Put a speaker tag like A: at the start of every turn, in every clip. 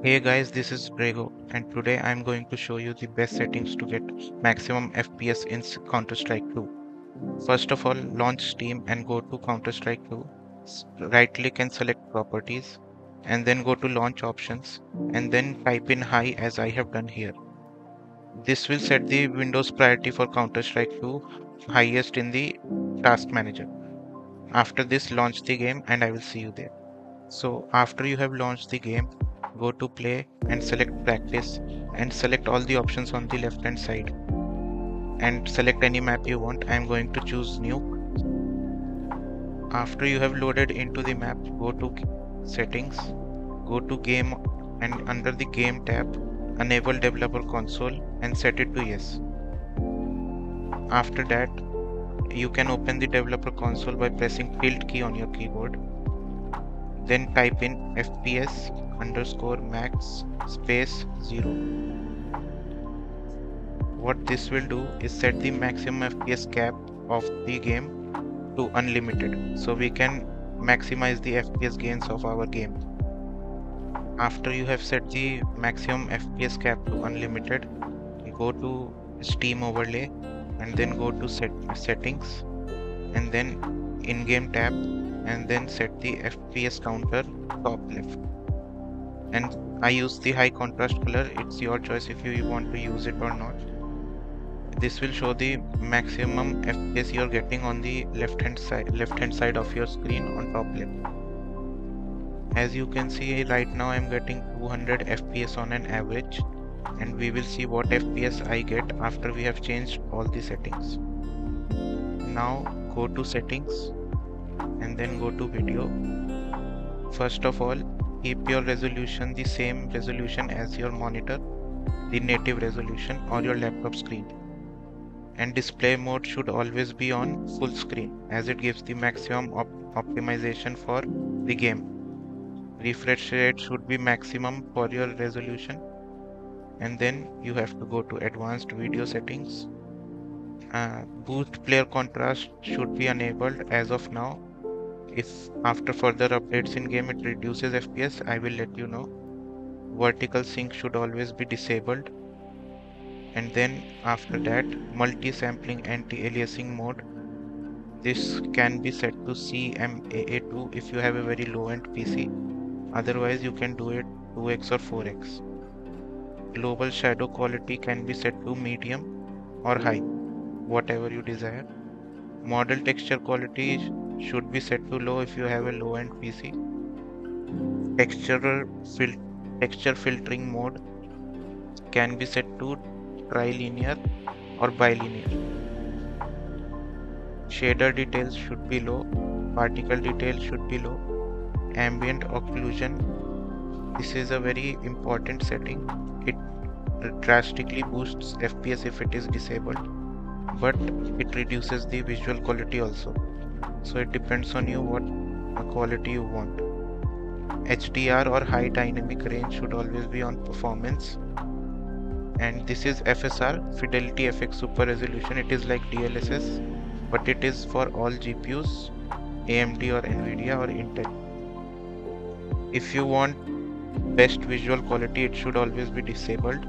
A: Hey guys, this is Drago and today I'm going to show you the best settings to get maximum FPS in Counter-Strike 2. First of all, launch Steam and go to Counter-Strike 2. Right click and select properties and then go to launch options and then type in high as I have done here. This will set the Windows priority for Counter-Strike 2 highest in the task manager. After this launch the game and I will see you there. So after you have launched the game, go to play and select practice and select all the options on the left hand side and select any map you want. I am going to choose nuke. After you have loaded into the map, go to settings, go to game and under the game tab, enable developer console and set it to yes. After that, you can open the developer console by pressing tilt key on your keyboard. Then type in FPS underscore max space 0. What this will do is set the maximum FPS cap of the game to unlimited so we can maximize the FPS gains of our game. After you have set the maximum FPS cap to unlimited, go to Steam overlay and then go to set settings and then in-game tab and then set the FPS counter top left and I use the high contrast color. It's your choice if you want to use it or not. This will show the maximum FPS you're getting on the left hand side left hand side of your screen on top left as you can see right now I'm getting 200 FPS on an average and we will see what FPS I get after we have changed all the settings. Now go to settings and then go to video. First of all keep your resolution the same resolution as your monitor the native resolution or your laptop screen. And display mode should always be on full screen as it gives the maximum op optimization for the game. Refresh rate should be maximum for your resolution. And then you have to go to advanced video settings. Uh, boost player contrast should be enabled as of now if after further updates in game it reduces FPS I will let you know. Vertical sync should always be disabled. And then after that multi-sampling anti-aliasing mode. This can be set to CMAA2 if you have a very low-end PC otherwise you can do it 2x or 4x global shadow quality can be set to medium or high whatever you desire. Model texture quality should be set to low if you have a low-end PC. Texture, fil texture filtering mode can be set to trilinear or bilinear. Shader details should be low, particle detail should be low, ambient occlusion. This is a very important setting. It drastically boosts FPS if it is disabled, but it reduces the visual quality also so it depends on you what quality you want. HDR or high dynamic range should always be on performance. And this is FSR Fidelity FX Super Resolution. It is like DLSS but it is for all GPUs AMD or Nvidia or Intel. If you want best visual quality it should always be disabled.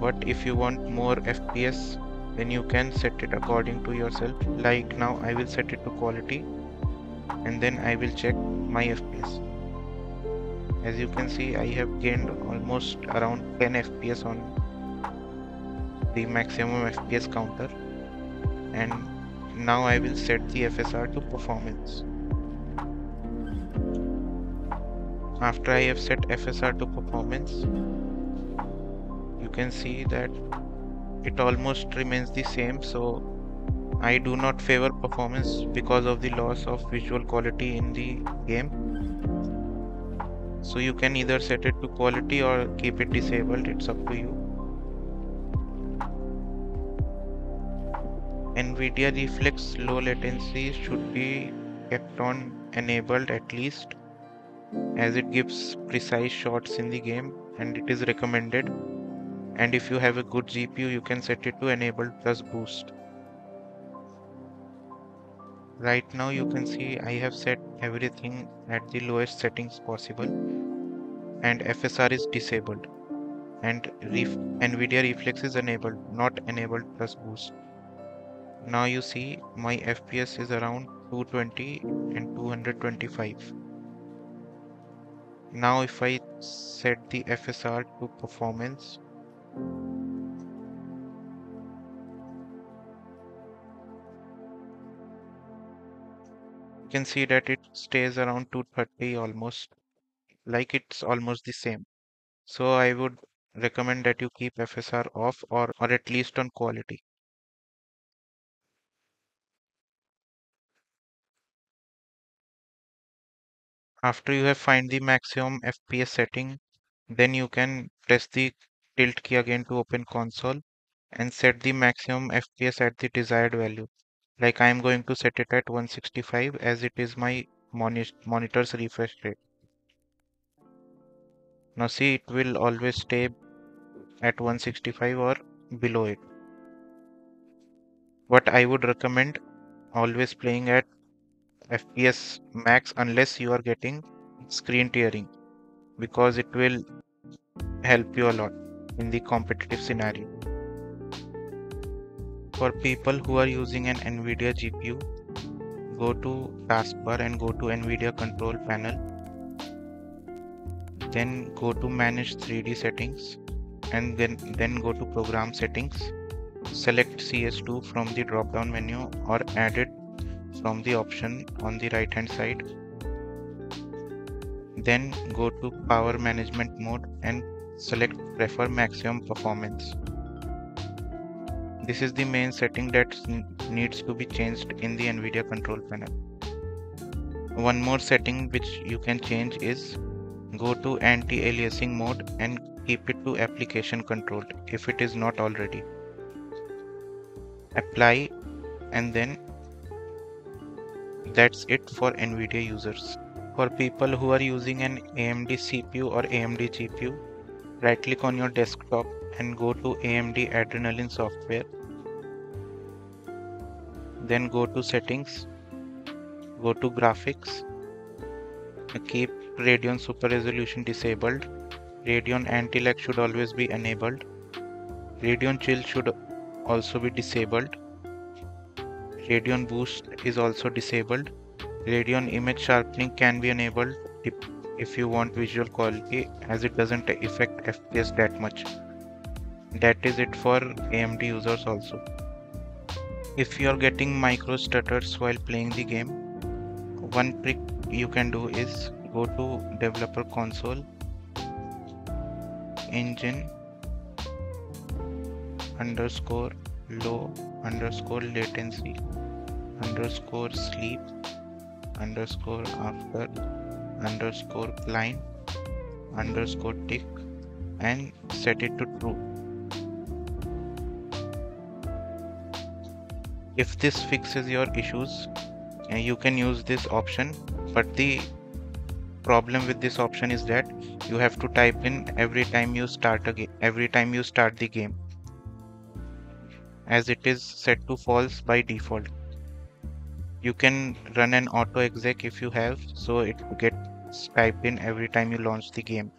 A: But if you want more FPS then you can set it according to yourself. Like now I will set it to quality and then I will check my FPS as you can see I have gained almost around 10 FPS on the maximum FPS counter and now I will set the FSR to performance. After I have set FSR to performance you can see that it almost remains the same so I do not favor performance because of the loss of visual quality in the game. So you can either set it to quality or keep it disabled it's up to you. NVIDIA reflex low latency should be kept on enabled at least as it gives precise shots in the game and it is recommended and if you have a good GPU you can set it to enable plus boost. Right now you can see I have set everything at the lowest settings possible. And FSR is disabled. And ref NVIDIA reflex is enabled not enabled plus boost. Now you see my FPS is around 220 and 225 now if I set the FSR to performance you can see that it stays around 230 almost like it's almost the same. So I would recommend that you keep FSR off or, or at least on quality. After you have find the maximum FPS setting then you can press the tilt key again to open console and set the maximum FPS at the desired value. Like I am going to set it at 165 as it is my monitor's refresh rate. Now see it will always stay at 165 or below it. But I would recommend always playing at FPS max unless you are getting screen tearing because it will help you a lot in the competitive scenario. For people who are using an NVIDIA GPU, go to taskbar and go to NVIDIA control panel. Then go to manage 3d settings and then then go to program settings. Select cs2 from the drop down menu or add it from the option on the right hand side. Then go to power management mode and select prefer maximum performance. This is the main setting that needs to be changed in the nvidia control panel. One more setting which you can change is go to anti-aliasing mode and keep it to application controlled if it is not already. Apply and then that's it for nvidia users. For people who are using an amd cpu or amd gpu right click on your desktop and go to amd adrenalin software then go to settings go to graphics keep Radeon Super Resolution disabled. Radeon Anti-lag should always be enabled. Radeon Chill should also be disabled. Radeon Boost is also disabled. Radeon Image Sharpening can be enabled if you want visual quality as it doesn't affect FPS that much. That is it for AMD users also. If you are getting micro stutters while playing the game, one trick you can do is go to developer console engine underscore low underscore latency underscore sleep underscore after underscore client underscore tick and set it to true. If this fixes your issues uh, you can use this option but the problem with this option is that you have to type in every time you start a game every time you start the game as it is set to false by default you can run an auto exec if you have so it gets typed in every time you launch the game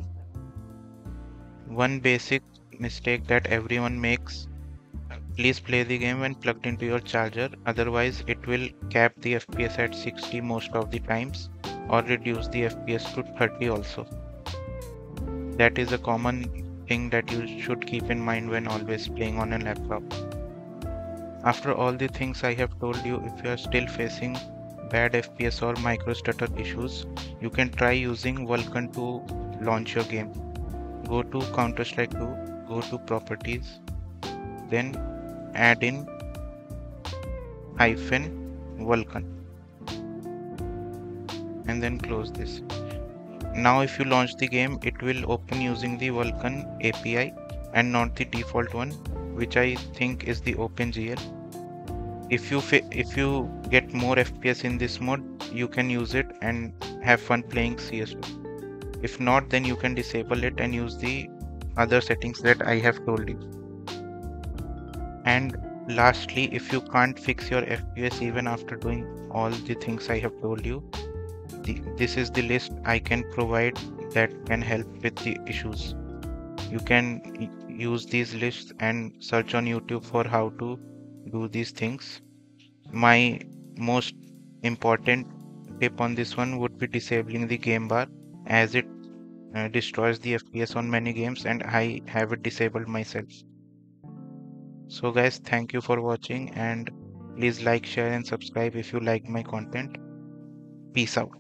A: one basic mistake that everyone makes please play the game when plugged into your charger otherwise it will cap the fps at 60 most of the times or reduce the FPS to 30 also. That is a common thing that you should keep in mind when always playing on a laptop. After all the things I have told you, if you are still facing bad FPS or micro stutter issues, you can try using Vulkan to launch your game. Go to Counter-Strike 2, go to properties, then add in hyphen Vulkan and then close this now if you launch the game it will open using the Vulkan API and not the default one which I think is the OpenGL if you if you get more FPS in this mode you can use it and have fun playing CS2 if not then you can disable it and use the other settings that I have told you. And lastly if you can't fix your FPS even after doing all the things I have told you the, this is the list I can provide that can help with the issues. You can use these lists and search on YouTube for how to do these things. My most important tip on this one would be disabling the game bar as it uh, destroys the FPS on many games and I have it disabled myself. So guys, thank you for watching and please like, share and subscribe if you like my content. Peace out.